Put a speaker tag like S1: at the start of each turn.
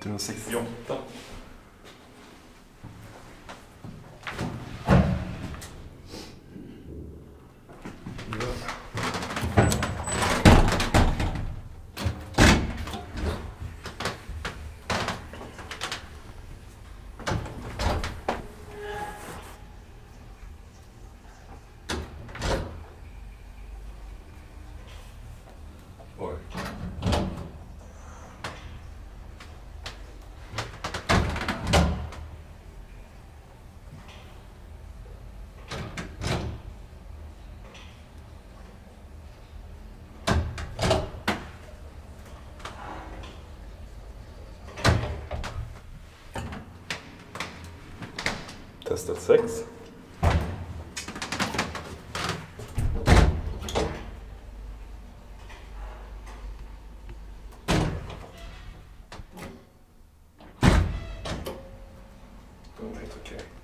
S1: 1968. 6.
S2: Det var helt okej.